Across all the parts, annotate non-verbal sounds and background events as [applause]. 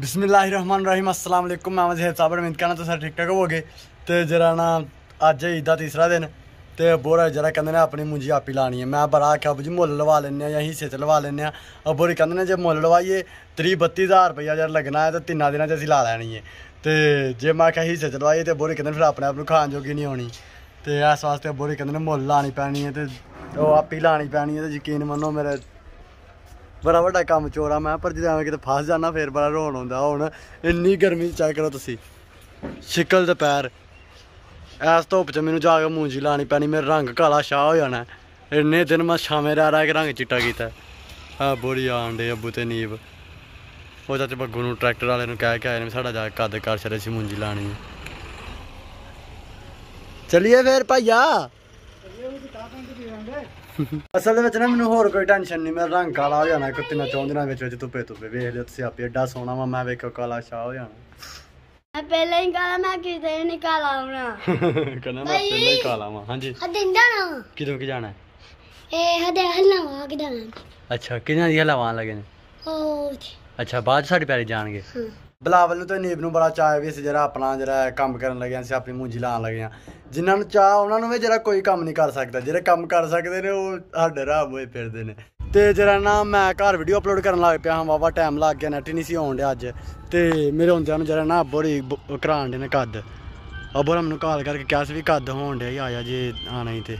ਬਿਸਮਿਲ੍ਲਾਹਿਰਰਹਿਮਾਨਿਰਰਹੀਮ ਅਸਲਾਮ ਅਲੈਕੁਮ ਮੈਂ ਵਜ਼ੀਰ ਸਾਬਰ ਉਮੀਦ ਕਰਨਾ ਤੁਸੀਂ ਠੀਕ ਠਾਕ ਹੋਵੋਗੇ ਤੇ ਜਰਾ ਨਾ ਅੱਜ ਈਦ ਦਾ ਤੀਸਰਾ ਦਿਨ ਤੇ ਬੋਰਾ ਜਰਾ ਕਹਿੰਦੇ ਨੇ ਆਪਣੀ ਮੁੰਜੀ ਆਪੀ ਲਾਣੀ ਹੈ ਮੈਂ ਬੜਾ ਆਖਿਆ ਬੂ ਜੀ ਮੁੱਲ ਲਵਾ ਲੈਣੇ ਆ ਜਾਂ ਹਿੱਸੇ ਚ ਲਵਾ ਲੈਣੇ ਆ ਅਬੋਰੀ ਕਹਿੰਦੇ ਨੇ ਜੇ ਮੁੱਲ ਲਵਾਈਏ 30 32000 ਰੁਪਇਆ ਜਰ ਲੱਗਣਾ ਹੈ ਤਾਂ ਤਿੰਨਾਂ ਦਿਨਾਂ ਚ ਅਸੀਂ ਲਾ ਲੈਣੀ ਹੈ ਤੇ ਜੇ ਮੈਂ ਆਖਿਆ ਹਿੱਸੇ ਚ ਲਵਾਈਏ ਤੇ ਬੋਰੀ ਕਹਿੰਦੇ ਫਿਰ ਆਪਣੇ ਆਪ ਨੂੰ ਖਾਣ ਜੋਗੀ ਨਹੀਂ ਹੋਣੀ ਤੇ ਇਸ ਵਾਸਤੇ ਬੋਰੀ ਕਹਿੰਦੇ ਨੇ ਮੁੱਲ ਲਾਣੀ ਪੈਣੀ ਹੈ ਤੇ ਉਹ ਆਪੀ ਲਾਣੀ ਪੈਣੀ ਹੈ ਤੇ ਯਕੀਨ ਮੰਨੋ ਮੇਰੇ ਬੜਾ ਵੱਡਾ ਕੰਮ ਚੋਰਾ ਮੈਂ, ਪਰ ਜਦੋਂ ਐਵੇਂ ਕਿਤੇ ਫਸ ਜਾਣਾ ਫੇਰ ਬੜਾ ਰੋਣ ਆਉਂਦਾ। ਹੁਣ ਇੰਨੀ ਗਰਮੀ ਚੈੱਕ ਕਰੋ ਤੁਸੀਂ। ਸ਼ਿਕਲ ਦੇ ਪੈਰ। ਐਸ ਧੁੱਪ 'ਚ ਮੈਨੂੰ ਜਾ ਕੇ ਮੂੰਜੀ ਲਾਣੀ ਪੈਣੀ, ਮੇਰਾ ਰੰਗ ਕਾਲਾ ਸ਼ਾਹ ਹੋ ਜਾਣਾ। ਇੰਨੇ ਦਿਨ ਮੈਂ ਛਾਵੇਂ ਰਹਿ ਰਹਿ ਕੇ ਰੰਗ ਚਿੱਟਾ ਕੀਤਾ। ਆ ਬੋਰੀ ਆਣ ਡੇ ਅੱਬੂ ਤੇ ਨੀਬ ਉਹ ਚਾਚੇ ਬੱਗੂ ਨੂੰ ਟਰੈਕਟਰ ਵਾਲੇ ਨੂੰ ਕਹਿ ਕੇ ਆਏ ਨੇ ਸਾਡਾ ਜਾ ਕੇ ਕੱਦ ਕਰ ਛੜੇ ਸੀ ਮੂੰਜੀ ਲਾਣੀ ਹੈ ਚਲਿਏ ਫੇਰ ਭਾਈਆ। ਅਸਲ ਦੇ ਵਿੱਚ ਨਾ ਮੈਨੂੰ ਹੋਰ ਕੋਈ ਟੈਨਸ਼ਨ ਨਹੀਂ ਮੇਰਾ ਰੰਗ ਕਾਲਾ ਹੋ ਜਾਣਾ ਕੁੱਤੇ ਨਾ ਚੌਂ ਦਿਨਾਂ ਵਿੱਚ ਵਿੱਚ ਧੁੱਪੇ ਧੁੱਪੇ ਵੇਖ ਲਿਓ ਤੁਸੀਂ ਆਪੇ ਐਡਾ ਸੋਹਣਾ ਵਾ ਮੈਂ ਵੇਖੋ ਕਾਲਾ ਸ਼ਾਹ ਹੋ ਜਾਣਾ। ਮੈਂ ਪਹਿਲਾਂ ਹੀ ਕਾਲਾ ਮੈਂ ਕਿਤੇ ਨਹੀਂ ਕਾਲਾ ਹੋਣਾ। [laughs] ਕਹਿੰਦਾ ਮੈਂ ਪਹਿਲਾਂ ਹੀ ਕਾਲਾ ਵਾਂ ਹਾਂਜੀ। ਹਦਿੰਦਾ ਨਾ। ਕਿਦੋਂ ਕਿ ਜਾਣਾ? ਹੈ? ਇਹ ਹਦੇ ਹਲਵਾ ਕਿਦਾਂ ਅੱਛਾ ਕਿਹਨਾਂ ਦੀ ਹਲਾਵਾਂ ਲੱਗੇ ਨੇ? ਉਹ ਅੱਛਾ ਬਾਅਦ ਸਾਡੀ ਪੈਰੀ ਜਾਣਗੇ। ਬਲਾਵਲ ਨੂੰ ਤੇ ਨੀਬ ਨੂੰ ਬੜਾ ਚਾਹ ਵੀ ਅਸੀਂ ਜਿਹੜਾ ਆਪਣਾ ਜਿਹੜਾ ਕੰਮ ਕਰਨ ਲੱਗਿਆ ਅਸੀਂ ਆਪਣੀ ਮੂੰਜੀ ਲਾਉਣ ਲੱਗਿਆ ਜਿਨ੍ਹਾਂ ਨੂੰ ਚਾਹ ਉਹਨਾਂ ਨੂੰ ਵੀ ਜਿਹੜਾ ਕੋਈ ਕੰਮ ਨਹੀਂ ਕਰ ਸਕਦਾ। ਜਿਹੜੇ ਕੰਮ ਕਰ ਸਕਦੇ ਨੇ, ਉਹ ਸਾਡੇ ਰਾਹ ਹੋਏ ਫਿਰਦੇ ਨੇ। ਤੇ ਜਿਹੜਾ ਨਾ ਮੈਂ ਘਰ ਵੀਡੀਓ ਅਪਲੋਡ ਕਰਨ ਲੱਗ ਪਿਆ ਹਾਂ ਵਾਵਾ ਟਾਈਮ ਲੱਗ ਗਿਆ ਨੈਟ ਹੀ ਨਹੀਂ ਸੀ ਆਉਣ ਡਿਆ ਅੱਜ। ਤੇ ਮੇਰੇ ਹੁੰਦਿਆਂ ਨੂੰ ਜਿਹੜਾ ਨਾ ਬੋਰੀ ਕਰਾਣ ਦੇ ਨੇ ਕੱਦ। ਅਬੋਰਾ ਮੈਨੂੰ ਕਾਲ ਕਰਕੇ ਕਿਹਾ ਸੀ ਵੀ ਕੱਦ ਹੋਣ ਡਿਆ ਹੀ ਆਇਆ ਜੇ ਆਣਾ ਹੀ ਤੇ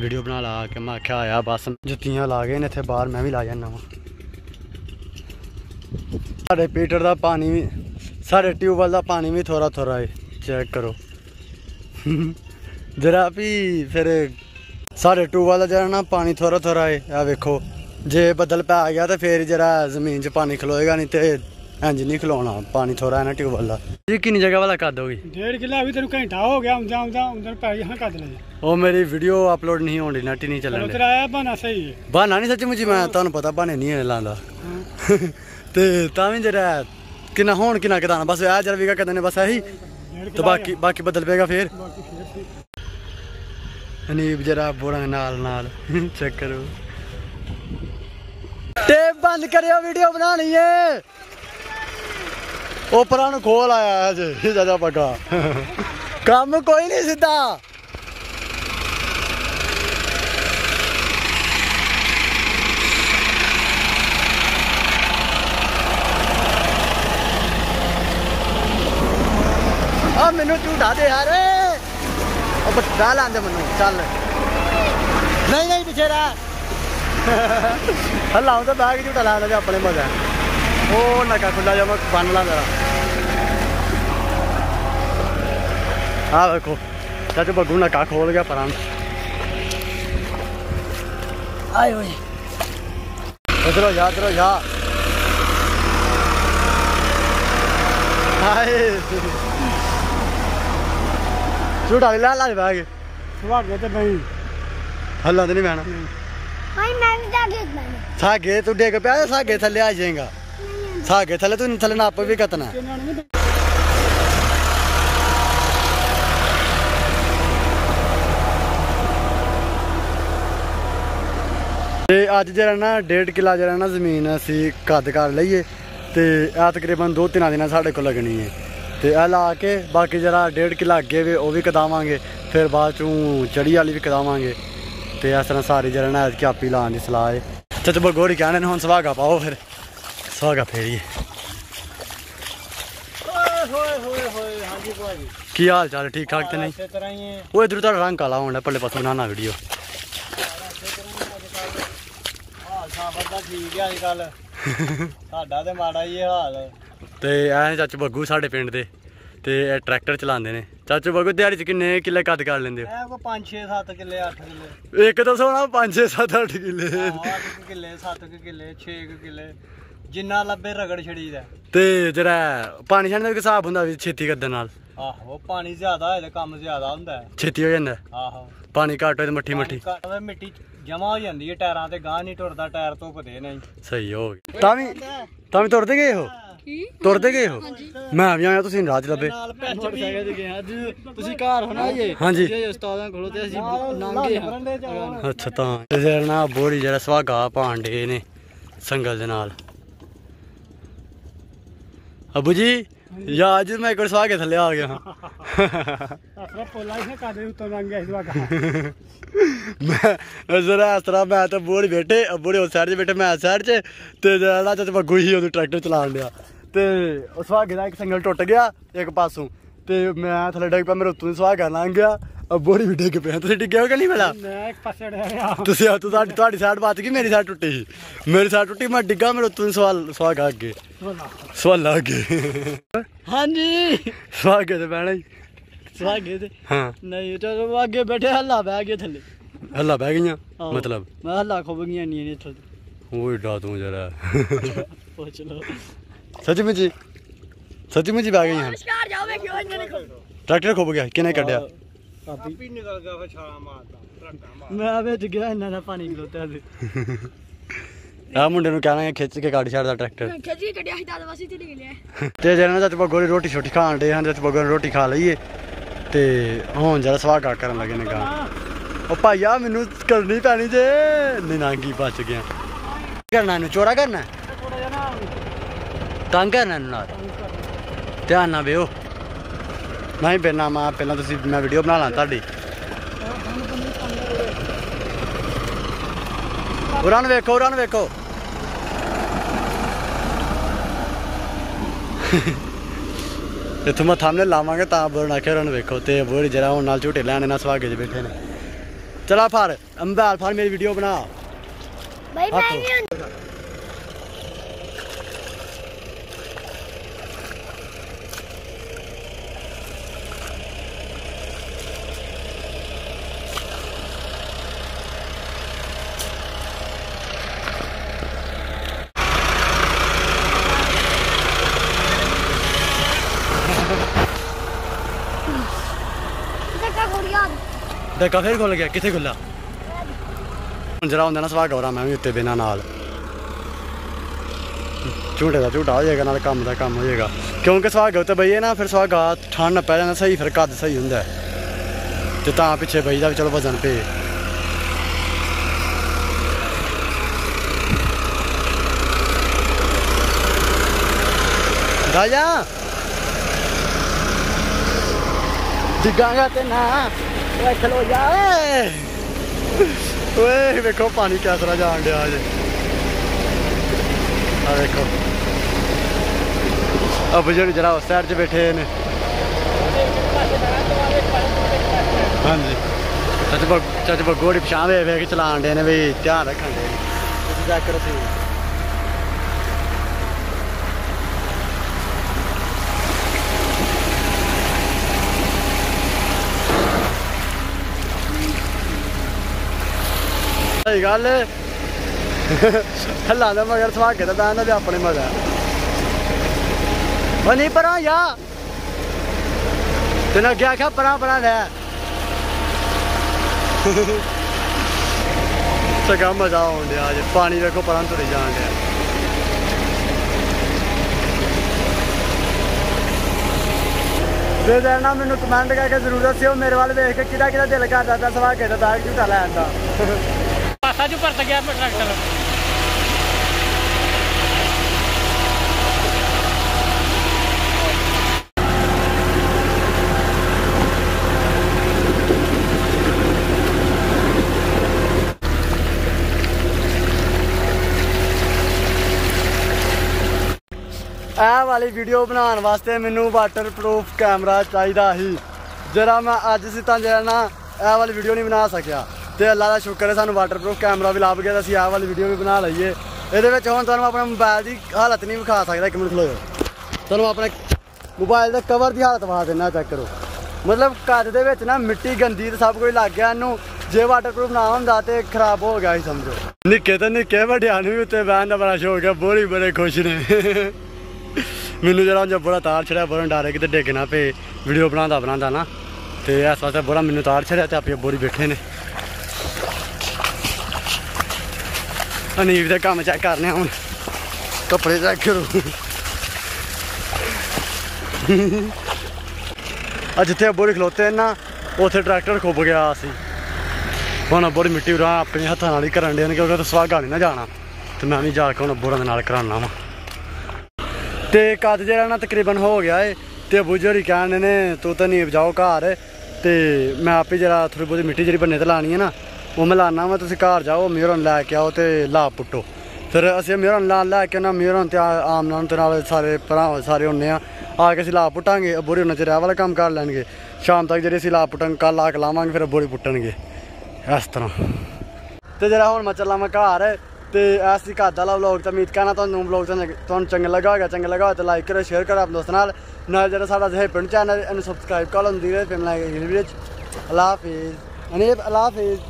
ਵੀਡੀਓ ਬਣਾ ਲਾ ਕੇ। ਮੈਂ ਆਖਿਆ, ਆਇਆ ਬਸ। ਜੁੱਤੀਆਂ ਲਾ ਗਏ ਨੇ ਇੱਥੇ ਬਾਹਰ, ਮੈਂ ਵੀ ਲਾ ਜਾਣਾ ਵਾ। ਸਾਡੇ ਪੀਟਰ ਦਾ ਪਾਣੀ ਵੀ ਸਾਡੇ ਟਿਊਬਵੈਲ ਦਾ ਪਾਣੀ ਵੀ ਥੋੜਾ ਥੋੜਾ ਹੈ ਚੈੱਕ ਕਰੋ ਜਰਾ ਵੀ ਫਿਰ ਸਾਡੇ ਟਿਊਬਵੈਲ ਦਾ ਜਿਹੜਾ ਨਾ ਪਾਣੀ ਥੋੜਾ ਥੋੜਾ ਹੈ ਆ ਵੇਖੋ ਜੇ ਬੱਦਲ ਪੈ ਗਿਆ ਤਾਂ ਫੇਰ ਜਿਹੜਾ ਜ਼ਮੀਨ 'ਚ ਪਾਣੀ ਖਲੋਏਗਾ ਨਹੀਂ ਤੇ ਇੰਜ ਨਹੀਂ ਖਲੋਣਾ ਪਾਣੀ ਥੋੜਾ ਹੈ ਨਾ ਟਿਊਬਵੈਲ ਦਾ ਇਹ ਕਿੰਨੀ ਜਗ੍ਹਾ ਵਾਲਾ ਕਰ ਦੋਗੇ ਡੇਢ ਕਿੱਲਾ ਵੀ ਤੈਨੂੰ ਘੰਟਾ ਹੋ ਗਿਆ ਆਉਂਦਾ ਆਉਂਦਾ ਆਉਂਦਾ ਪੈ ਗਿਆ ਕੱਢ ਲੈ ਉਹ ਮੇਰੀ ਵੀਡੀਓ ਅਪਲੋਡ ਨਹੀਂ ਹੋਣੀ ਨੈਟ ਹੀ ਨਹੀਂ ਚਲੋ ਚੱਲਣ ਤੇਰਾ ਆਇਆ ਬਣਾ ਸਹੀ ਹੈ ਬਹਾਨਾ ਨਹੀਂ ਸੱਚੀ ਮੁੱਚੀ ਮੈਂ ਤੁਹਾਨੂੰ ਪਤਾ ਬਹਾਨੇ ਨਹੀਂ ਲਾਉਂਦਾ ਤੇ ਤਾਂ ਵੀ ਜਿਹੜਾ ਕਿੰਨਾ ਹੋਣ, ਕਿੰਨਾ ਕਦਾਣਾ ਬਸ ਇਹ ਜਰ ਵੀਗਾ ਕਹਿੰਦੇ ਬਸ ਇਹੀ ਤੇ ਕਿੱਲਾ ਬਾਕੀ ਬਾਕੀ ਬਦਲ ਪਏਗਾ ਫੇਰ। ਅਨੀਬ ਜਰਾ ਬੋੜਾ ਨਾਲ ਨਾਲ, ਚੈੱਕ ਕਰੋ। ਟੇਪ ਬੰਦ ਕਰਿਓ ਵੀਡੀਓ ਬਣਾਣੀ ਏ ਉਹ ਪਰਾਂ ਨੂੰ ਖੋਲ ਆਇਆ ਅੱਜ ਜ਼ਿਆਦਾ ਪੱਕਾ। ਕੰਮ ਕੋਈ ਨਹੀਂ ਸਿੱਧਾ। ਮੈਨੂੰ ਝੂਟਾ ਦੇ ਯਾਰ। ਉਹ ਬੱਟਾ ਲਾਂਦੇ ਮੈਨੂੰ ਚੱਲ। ਨਹੀਂ ਨਹੀਂ ਪਿੱਛੇ ਰਹਿ। ਹੱਲਾ ਉਹ ਤਾਂ ਬੈਗ ਝੂਟਾ ਲਾਉਂਦਾ ਜੇ ਆਪਣੇ ਮਜ਼ਾ ਉਹ ਨਕਾ ਖੁੱਲਾ ਜਾ ਮੈਂ ਬੰਨ ਲਾਂ ਜਰਾ। ਆ ਵੇਖੋ ਚਾਚੂ ਬੱਗੂ ਨਕਾ ਖੋਲ ਗਿਆ ਪਰਾਂ ਨੂੰ। ਆਏ ਓਏ ਇਧਰੋ ਜਾ ਇਧਰੋ ਜਾ। ਹਾਏ। ਝੂਟਾ ਲੈ ਲਾ ਬੈਗ। ਸੁਭਾਗ ਤੇ ਨਹੀਂ। ਹੱਲਾ ਤੇ ਨਹੀਂ ਪੈਣਾ ਭਾਈ ਮੈਂ ਵੀ ਜਾ ਕੇ ਬਣਾ ਸਾਗੇ ਤੂੰ ਡਿੱਗ ਪਿਆ ਸਾਗੇ ਥੱਲੇ ਆ ਜਾਏਗਾ। ਸਾਗੇ ਥੱਲੇ ਤੂੰ ਥੱਲੇ ਨੱਪ ਵੀ ਕਤਨਾ ਤੇ ਅੱਜ ਜਿਹੜਾ ਨਾ ਡੇਢ ਕਿੱਲਾ ਜਿਹੜਾ ਨਾ ਜ਼ਮੀਨ ਅਸੀਂ ਕੱਦ ਕਰ ਲਈਏ ਤੇ ਆ ਤਕਰੀਬਨ ਦੋ ਤਿੰਨ ਦਿਨਾਂ ਸਾਡੇ ਕੋਲ ਲੱਗਣੀ ਹੈ। ਤੇ ਇਹ ਲਾ ਕੇ ਬਾਕੀ ਜਿਹੜਾ ਡੇਢ ਕਿੱਲਾ ਅੱਗੇ ਵੇ ਉਹ ਵੀ ਕਦਾਵਾਂਗੇ ਫਿਰ ਬਾਅਦ ਚੋਂ ਚੜੀ ਵਾਲੀ ਵੀ ਕਦਾਵਾਂਗੇ ਤੇ ਇਸ ਤਰ੍ਹਾਂ ਸਾਰੀ ਜਿਹੜਾ ਨਾ ਐਤਕੀ ਆਪੀ ਲਾਉਣ ਦੀ ਸਲਾਹ ਹੈ ਤੇ ਤੇ ਬਗੋੜੀ ਕਹਿੰਦੇ ਨੇ ਹੁਣ ਸੁਹਾਗਾ ਪਾਓ ਫਿਰ ਸੁਹਾਗਾ ਫੇਰੀਏ ਓਏ ਹੋਏ ਹੋਏ ਹੋਏ ਹਾਂਜੀ ਭਾਜੀ ਕੀ ਹਾਲ ਚਾਲ ਠੀਕ ਠਾਕ ਤੇ ਨਹੀਂ ਇਸੇ ਤਰ੍ਹਾਂ ਹੀ ਹੈ ਉਹ ਇਧਰ ਤੁਹਾਡਾ ਰੰਗ ਕਾਲਾ ਹੋਣਾ ਪੱਲੇ ਪਾਸੋਂ ਬਣਾਉਣਾ ਵੀਡੀਓ ਹਾਲ ਸਾਬਰ ਦਾ ਠੀਕ ਹੈ ਅੱਜ ਕੱਲ ਸਾਡਾ ਤੇ ਮਾੜਾ ਹੀ ਹੈ ਹਾਲ ਤੇ ਐ ਚਾਚੂ ਬੱਗੂ ਸਾਡੇ ਪਿੰਡ ਦੇ ਤੇ ਇਹ ਟਰੈਕਟਰ ਚਲਾਉਂਦੇ ਨੇ। ਚਾਚੂ ਬੱਗੂ ਦਿਹਾੜੀ ਚ ਕਿੰਨੇ ਕਿੱਲੇ ਕੱਦ ਕਰ ਲੈਂਦੇ ਇਹ ਕੋ 5 6 7 ਕਿੱਲੇ 8 ਕਿੱਲੇ। ਹੋ ਇੱਕ ਤਾਂ ਸੋਣਾ 5 6 7 8 ਕਿੱਲੇ। 8 ਕਿੱਲੇ 7 ਕਿੱਲੇ 6 ਕਿੱਲੇ। ਜਿੰਨਾ ਲੱਭੇ ਰਗੜ ਛੜੀਦਾ ਤੇ ਜਿਹੜਾ ਪਾਣੀ ਛੱਡਣ ਦਾ ਵੀ ਹਿਸਾਬ ਹੁੰਦਾ ਵੀ ਛੇਤੀ ਕੱਦਣ ਨਾਲ। ਆਹੋ ਪਾਣੀ ਜ਼ਿਆਦਾ ਹੋਏ ਤੇ ਕੰਮ ਜ਼ਿਆਦਾ ਹੁੰਦਾ ਹੈ। ਛੇਤੀ ਹੋ ਜਾਂਦਾ ਆਹੋ। ਪਾਣੀ ਘੱਟ ਹੋਏ ਤੇ ਮੱਠੀ ਮੱਠੀ। ਘੱਟ ਮਿੱਟੀ ਜਮਾ ਹੋ ਜਾਂਦੀ ਹੈ ਟਾਇਰਾਂ ਤੇ ਗਾਂ ਨਹੀਂ ਟੁਰਦਾ ਟਾਇਰ ਧੁੱਪਦੇ ਨਹੀਂ। ਸਹੀ ਹੋ ਗਈ ਤਾਂ ਵੀ ਤਾਂ ਵੀ ਤੁਰਦੇ ਗਏ ਹੋ ਤੁਰਦੇ ਗਏ ਹੋ? ਮੈਂ ਵੀ ਆਇਆ ਤੁਸੀਂ ਰਾਜ ਲੱਭੇ। ਨਾਲ ਮੋਟਰਸਾਈਕਲ ਤੇ ਗਏ ਅੱਜ ਤੁਸੀਂ ਘਰ ਹੋਣਾ ਜੇ? ਹਾਂਜੀ। ਜੇ ਉਸਤਾਦਾਂ ਕੋਲੋਂ ਤੇ ਅਸੀਂ ਨੰਗੇ ਹਾਂ। ਅੱਛਾ ਤਾਂ। ਤੇ ਜਿਹੜਾ ਨਾ ਬੋੜੀ ਜਿਹੜਾ ਸੁਹਾਗਾ ਭਾਂਡੇ ਨੇ ਸੰਗਲ ਦੇ ਨਾਲ। ਅੱਬੂ ਜੀ ਯਾ ਅੱਜ ਮੈਂ ਇੱਕ ਵਾਰ ਸਵਾ ਕੇ ਥੱਲੇ ਆ ਗਿਆ। ਹਾਂ ਅਸਰਾ ਪੋਲਾ ਹੀ ਕਾਦੇ ਉੱਤੋਂ ਲੰਘ ਗਿਆ ਸੀ ਵਾਗਾ ਮੈਂ ਜ਼ਰਾ ਇਸ ਤਰ੍ਹਾਂ ਮੈਂ ਤਾਂ ਬੋੜ ਬੈਠੇ ਨੇ ਉਸ ਸਾਈਡ 'ਚ ਬੈਠੇ ਮੈਂ ਇਸ ਸਾਈਡ 'ਚ ਤੇ ਜਿਹੜਾ ਜਦ ਬੱਗੂ ਹੀ ਉਹਨੂੰ ਟਰੈਕਟਰ ਚਲਾਉਣ ਡਿਆ। ਤੇ ਉਸ ਸੁਹਾਗੇ ਦਾ ਇੱਕ ਸੰਗਲ ਟੁੱਟ ਗਿਆ ਇੱਕ ਪਾਸੋਂ। ਤੇ ਮੈਂ ਥੱਲੇ ਡਿੱਗ ਪਿਆ ਮੇਰੇ ਉੱਤੋਂ ਸੁਹਾਗਾ ਲੰਘ ਗਿਆ। ਅੱਬੂ ਨੇ ਵੀ ਡਿੱਗ ਪਿਆ ਤੁਸੀਂ ਡਿੱਗੇ ਹੋ ਕਿ ਨਹੀਂ ਮੇਰਾ ਮੈਂ ਇੱਕ ਪਾਸੇ ਡਿਆ ਤੁਸੀਂ ਆ ਤੂੰ ਤੁਹਾਡੀ ਤੁਹਾਡੀ ਸਾਈਡ ਬਚ ਗਈ ਮੇਰੀ ਸਾਈਡ ਟੁੱਟੀ ਸੀ ਮੇਰੀ ਸਾਈਡ ਟੁੱਟੀ ਮੈਂ ਡਿੱਗਾ ਮੇਰੇ ਉੱਤੋਂ ਦੀ ਸਵਾਲ ਸੁਹਾਗਾ ਅੱਗੇ ਸਵਾਲ ਅੱਗੇ ਹਾਂਜੀ ਸੁਹਾਗੇ ਤੇ ਬਹਿਣਾ ਹੀ ਸਵਾਗੇ ਤੇ ਹਾਂ ਨਹੀਂ ਚਲੋ ਅੱਗੇ ਬੈਠੇ ਹੱਲਾ ਬਹਿ ਗਏ ਥੱਲੇ ਹੱਲਾ ਬਹਿ ਗਈਆਂ ਆਹੋ। ਮਤਲਬ ਮੈਂ ਹੱਲਾ ਖੁੱਬ ਗਈਆਂ ਨਹੀਂ ਨੇ ਇੱਥੋਂ ਓਏ ਡਾ ਤੂੰ ਜਰਾ ਪੁੱਛ ਲਓ ਸੱਚੀ ਮੁੱਚੀ ਸੱਚੀ ਮੁੱਚੀ ਬਹਿ ਗਈਆਂ ਸ਼ਿਕਾਰ ਜਾਓਗੇ ਕਿਉਂ ਇਹਨਾਂ ਨੇ ਟਰੈਕਟਰ ਖੁੱਬ ਗਿਆ ਕੱਢਿਆ ਆਪੀ ਨਿਕਲ ਗਿਆ ਫਿਰ ਛਾਲਾ ਮਾਰਦਾ ਮੈਂ ਵਿੱਚ ਗਿਆ ਇਹਨਾਂ ਦਾ ਪਾਣੀ ਖਲੋਤਿਆ ਸੀ। ਆ ਮੁੰਡੇ ਨੂੰ ਕਹਿਣਾ ਖਿੱਚ ਕੇ ਕੱਢ ਛੱਡਦਾ ਟਰੈਕਟਰ। ਖੇਜੀ ਕੱਢਿਆ ਸੀ ਦਾਦਾ ਵਾਸੀ ਤੇ ਨਿਕਲਿਆ। ਤੇ ਜਿਹੜਾ ਜੱਤ ਬੱਗੋ ਦੀ ਰੋਟੀ ਛੋਟੀ ਖਾਣ ਦੇ ਹਨ ਜੱਤ ਬੱਗੋ ਨੇ ਰੋਟੀ ਖਾ ਲਈਏ ਤੇ ਹੁਣ ਜਰਾ ਸਵਾਗਾ ਕਰਨ ਲੱਗੇ ਨੇ ਗਾ। ਉਹ ਭਾਈਆ ਮੈਨੂੰ ਕਰਨੀ ਪੈਣੀ ਜੇ ਨਹੀਂ ਨਾਂਗੀ ਬਚ ਗਿਆ। ਕੀ ਕਰਨਾ ਇਹਨੂੰ ਚੋਰਾ ਕਰਨਾ? ਥੋੜਾ ਜਿਹਾ ਨਾ ਤੰਗ ਕਰਨਾ ਇਹਨੂੰ ਨਾਲ। ਧਿਆਨ ਨਾਲ ਬਿਓ ਨਹੀਂ ਬਿਨਾ ਮਾ ਪਹਿਲਾਂ ਤੁਸੀਂ ਮੈਂ ਵੀਡੀਓ ਬਣਾ ਲਾਂ ਤੁਹਾਡੀ। ਉਰਾਂ ਨੂੰ ਵੇਖੋ ਉਰਾਂ ਨੂੰ ਵੇਖੋ। ਇੱਥੋਂ ਮੈਂ ਥਾਮਨੇ ਲਾਵਾਂਗੇ ਤਾਂ ਬੋਲਣਾ ਕਿ ਉਰਾਂ ਨੂੰ ਵੇਖੋ ਤੇ ਬੋਲ ਜਰਾ ਹੁਣ ਨਾਲ ਝੂਟੇ ਲੈਣੇ ਨਾਲ ਸਵਾਗੇ 'ਚ ਬੈਠੇ ਨੇ। ਚਲਾ ਫੜ ਅੰਬਾਲ ਫੜ ਮੇਰੀ ਵੀਡੀਓ ਬਣਾ। ਬਈ ਮੈਂ ਡੱਕਾ ਫੇਰ ਖੁੱਲ ਗਿਆ ਕਿੱਥੇ ਖੁੱਲਾ ਹੁਣ ਜਰਾ ਹੁੰਦਾ ਨਾ ਸਵਾਗ ਹੋਰਾ ਮੈਂ ਵੀ ਉੱਤੇ ਬਿਨਾ ਨਾਲ। ਝੂਟੇ ਦਾ ਝੂਟਾ ਹੋ ਜਾਏਗਾ ਨਾਲ ਕੰਮ ਦਾ ਕੰਮ ਹੋ ਜਾਏਗਾ। ਕਿਉਂਕਿ ਸਵਾਗ ਉੱਤੇ ਬਈਏ ਨਾ ਫਿਰ ਸਵਾਗਾ ਠੰਡ ਨਾ ਪੈ ਜਾਂਦਾ ਸਹੀ ਫਿਰ ਕੱਦ ਸਹੀ ਹੁੰਦਾ ਹੈ। ਤੇ ਤਾਂ ਪਿੱਛੇ ਬਈਦਾ ਵੀ ਚਲੋ ਵਜ਼ਨ ਪੇ। ਰਾਜਾ! ਡਿੱਗਾਂਗਾ ਤੇ ਨਾ। ਓਏ, ਖਲੋ ਜਾ, ਓਏ। ਵੇਖੋ ਪਾਣੀ ਕਿਸ ਜਾਣ ਡਿਆ ਜੇ। ਆ ਵੇਖੋ। ਆ ਬਜ਼ੁਰਗ ਜਰਾ ਉਸ ਸਾਈਡ 'ਚ ਬੈਠੇ ਨੇ। ਹਾਂਜੀ। ਚਾਚ ਬਗ ਚਾਚ ਪਛਾਣ ਵੇ ਵੇ ਕੇ ਚਲਾਣ ਡੇ ਨੇ ਵੀ ਧਿਆਨ ਰੱਖਣ ਦੇ ਤੁਸੀਂ ਚੈੱਕ ਕਰੋ ਸੀ ਸਹੀ ਗੱਲ ਏ। ਹੱਲਾ ਦਾ ਮਗਰ ਸਵਾ ਕੇ ਤਾਂ ਬੈਂਦਾ ਵੀ ਆਪਣੇ ਮਜ਼ਾ ਉਹ ਨਹੀਂ ਪਰਾਂ ਯਾ ਤੈਨੂੰ ਅੱਗੇ ਆਖਿਆ ਪਰਾਂ ਪਰਾਂ ਲੈ ਸਗਾ ਮਜ਼ਾ ਆਉਣ ਡਿਆ ਅੱਜ। ਪਾਣੀ ਵੇਖੋ ਪਰਾਂ ਤੁਰੇ ਜਾਣ ਡਿਆ। ਤੇ ਦੇਣਾ ਮੈਨੂੰ ਕਮੈਂਟ ਕਰਕੇ ਜ਼ਰੂਰ ਦੱਸਿਓ, ਮੇਰੇ ਵੱਲ ਵੇਖ ਕੇ ਕਿਹਦਾ ਕਿਹਦਾ ਦਿਲ ਕਰਦਾ ਤਾਂ ਸਵਾ ਕੇ ਤਾਂ ਦਾਗ ਝੂਟਾ ਲੈਣ ਦਾ। ਪਾਸਾ ਜੋ ਪਰਤ ਗਿਆ ਟਰੈਕਟਰ ਇਹ ਵਾਲੀ ਵੀਡੀਓ ਬਣਾਉਣ ਵਾਸਤੇ ਮੈਨੂੰ ਵਾਟਰਪ੍ਰੂਫ ਕੈਮਰਾ ਚਾਹੀਦਾ ਸੀ। ਜਿਹੜਾ ਮੈਂ ਅੱਜ ਸੀ ਤਾਂ ਜਿਹੜਾ ਨਾ ਇਹ ਵਾਲੀ ਵੀਡੀਓ ਨਹੀਂ ਬਣਾ ਸਕਿਆ। ਤੇ ਅੱਲਾ ਦਾ ਸ਼ੁਕਰ ਹੈ, ਸਾਨੂੰ ਵਾਟਰਪ੍ਰੂਫ ਕੈਮਰਾ ਵੀ ਲੱਭ ਗਿਆ ਤਾਂ ਅਸੀਂ ਆਹ ਵਾਲੀ ਵੀਡੀਓ ਵੀ ਬਣਾ ਲਈਏ। ਇਹਦੇ ਵਿੱਚ ਹੁਣ ਤੁਹਾਨੂੰ ਆਪਣੇ ਮੋਬਾਈਲ ਦੀ ਹਾਲਤ ਨਹੀਂ ਵਿਖਾ ਸਕਦਾ, ਇੱਕ ਮਿੰਟ ਖਲੋਇਓ ਤੁਹਾਨੂੰ ਆਪਣੇ ਮੋਬਾਈਲ ਦੇ ਕਵਰ ਦੀ ਹਾਲਤ ਵਿਖਾ ਦਿੰਦਾ ਚੈੱਕ ਕਰੋ। ਮਤਲਬ ਕੱਦ ਦੇ ਵਿੱਚ ਨਾ ਮਿੱਟੀ ਗੰਦੀ ਤੇ ਸਭ ਕੁਝ ਲੱਗ ਗਿਆ, ਇਹਨੂੰ ਜੇ ਵਾਟਰਪ੍ਰੂਫ ਨਾ ਹੁੰਦਾ ਤੇ ਖਰਾਬ ਹੋ ਗਿਆ ਸੀ, ਸਮਝੋ। ਨਿੱਕੇ ਤਾਂ ਨਿੱਕੇ ਵੱਡਿਆਂ ਨੂੰ ਵੀ ਉੱਤੇ ਬਹਿਣ ਦਾ ਬੜਾ ਸ਼ੌਕ ਹੈ ਬੋਲੀ ਬੜੇ ਖੁਸ਼ ਨੇ। ਮੈਨੂੰ ਜਿਹੜਾ ਉਂਝ ਬੜਾ ਤਾਰ ਛੜਿਆ ਬੜਾ ਡਰ ਕਿਤੇ ਡਿੱਗ ਨਾ ਪਏ ਵੀਡੀਓ ਬਣਾਉਂਦਾ ਬਣਾਉਂਦਾ ਨਾ। ਤੇ ਇਸ ਵਾਸਤੇ ਬੜਾ ਮੈਨੂੰ ਤਾਰ ਛੜਿਆ ਤੇ ਆਪੇ ਬੋਰੀ ਬੈਠੇ ਨੇ। ਅਨੀਬ ਦੇ ਕੰਮ ਚੈੱਕ ਕਰਨੇ ਹੁਣ। ਕੱਪੜੇ ਚੈੱਕ ਕਰੋ। ਆ ਜਿੱਥੇ ਬੋਰੀ ਖਲੋਤੇ ਨਾ, ਉੱਥੇ ਟਰੈਕਟਰ ਖੁੱਬ ਗਿਆ ਸੀ। ਹੁਣ ਬੋਰੀ ਮਿੱਟੀ ਉਰਾ ਆਪਣੇ ਹੱਥਾਂ ਨਾਲ ਹੀ ਕਰਨ ਦੇ ਨੇ, ਕਿਉਂਕਿ ਉਹ ਸਵਾਗਾ ਨਹੀਂ ਨਾ ਜਾਣਾ। ਤੇ ਮੈਂ ਵੀ ਜਾ ਕੇ ਹੁਣ ਬੋਰਾਂ ਦੇ ਨਾਲ ਕਰਾਉਣਾ ਵਾ। ਤੇ ਕੱਦ ਜਿਹੜਾ ਨਾ ਤਕਰੀਬਨ ਹੋ ਗਿਆ ਏ, ਤੇ ਅਬੂ ਜੋਰੀ ਕਹਿੰਦੇ ਨੇ, ਤੂੰ ਤਾਂ ਨਹੀਂ ਜਾਓ ਘਰ, ਤੇ ਮੈਂ ਆਪੇ ਜਿਹੜਾ ਥੋੜੀ ਬਹੁਤੀ ਮਿੱਟੀ ਜਿਹੜੀ ਬੰਨੇ ਤੇ ਲਾਣੀ ਹੈ ਨਾ ਉਹ ਮੈਂ ਲਾਣਾ ਵਾ, ਤੁਸੀਂ ਘਰ ਜਾਓ ਮਿਹਰਨ ਲੈ ਕੇ ਆਓ ਤੇ ਲਾ ਪੁੱਟੋ। ਫਿਰ ਅਸੀਂ ਮਿਹਰਨ ਲਾ ਲੈ ਕੇ ਨਾ ਮਿਹਰਨ ਤੇ ਆ- ਆਮਨਾਂ ਤੇ ਨਾਲ ਸਾਰੇ ਭਰਾ ਸਾਰੇ ਹੁੰਨੇ ਆ। ਆ ਕੇ ਅਸੀਂ ਲਾ ਪੁੱਟਾਂਗੇ ਅਬੂਰੀ ਉਹਨਾਂ ਚ ਰਹਿ ਵਾਲਾ ਕੰਮ ਕਰ ਲੈਣਗੇ। ਸ਼ਾਮ ਤੱਕ ਜਿਹੜੇ ਅਸੀਂ ਲਾ ਪੁੱਟਾਂਗੇ ਕੱਲ ਆ ਕੇ ਲਾਵਾਂਗੇ, ਫਿਰ ਅਬੂਰੀ ਪੁੱਟਣਗੇ। ਇਸ ਤਰ੍ਹਾਂ। ਤੇ ਜਿਹੜਾ ਹੁਣ ਮੈਂ ਚੱਲਾਂ ਮੈਂ ਘਰ, ਤੇ ਐਸੀ ਘਰ ਦਾ ਵਲੌਗ ਤਾਂ ਉਮੀਦ ਕਰਨਾ ਤੁਹਾਨੂੰ ਵਲੌਗ ਤੁਹਾਨੂੰ ਚੰਗਾ ਲੱਗਾ ਹੋਗਾ ਚੰਗਾ ਲੱਗਾ ਹੋਇਆ ਤਾਂ ਲਾਈਕ ਕਰੋ ਸ਼ੇਅਰ ਕਰੋ ਆਪਣੇ ਦੋਸਤਾਂ ਨਾਲ। ਨਾਲ ਜਿਹੜਾ ਸਾਡਾ ਪਿੰਡ ਚੈਨਲ ਇਹਨੂੰ ਸਬਸਕ੍ਰਾਈਬ ਕਰ ਲਓ ਹੁੰਦੀ ਰਹੇ ਫਿਰ ਮਿਲਾਂਗੇ ਅਗਲੀ ਵੀਡੀਓ 'ਚ ਅੱਲਾ ਹਾਫਿਜ਼। ਅਨੀਬ, ਅੱਲਾ ਹਾਫਿਜ਼।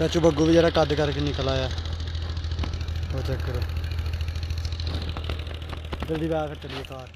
ਚਾਚੂ ਬੱਗੂ ਵੀ ਜਿਹੜਾ ਕੱਦ ਕਰਕੇ ਨਿਕਲ ਆਇਆ। ਉਹ ਚੈੱਕ ਕਰੋ ਜਲਦੀ ਬਾਹਰ ਫਿਰ ਚੱਲੀਏ ਕਾਰ।